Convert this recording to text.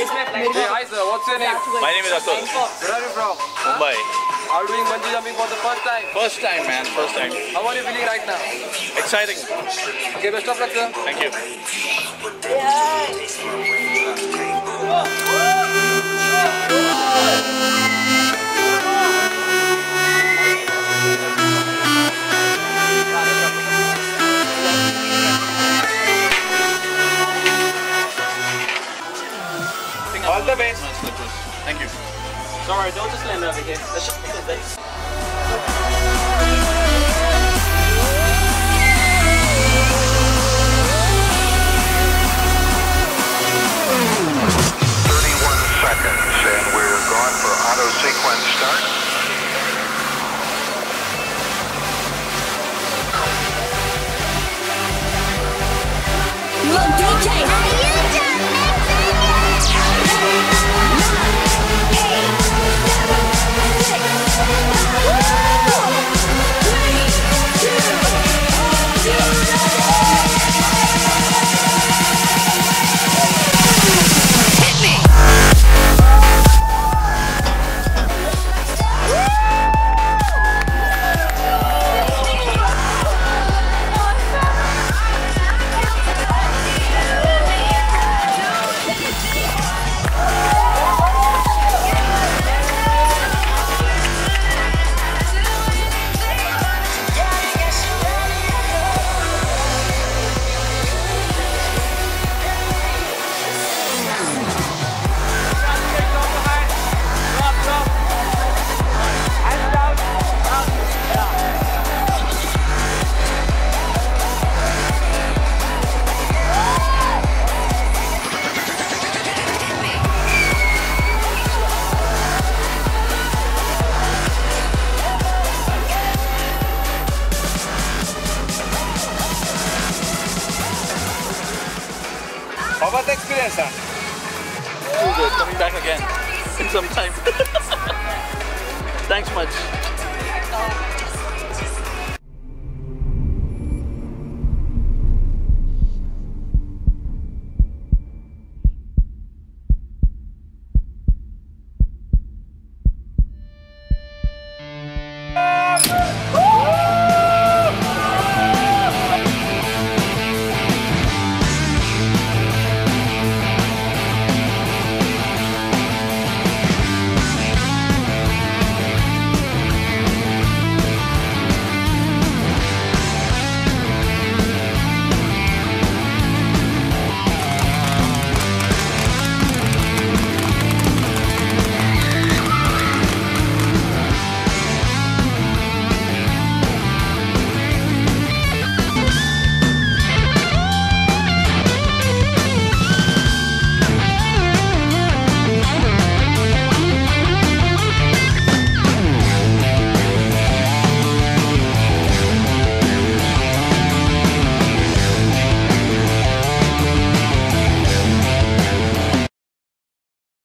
Hey, hi sir, what's your name? My name is Atul. Where are you from? Mumbai. Are you doing bungee jumping for the first time? First time, man. First time. How are you feeling right now? Exciting. Okay, best of luck sir. Thank you. All the best. Thank you. Sorry, don't just land over here. Thirty-one seconds, and we're going for auto sequence start. Look, DJ. How was the experience, sir? Too good. Coming back again in some time. Thanks much.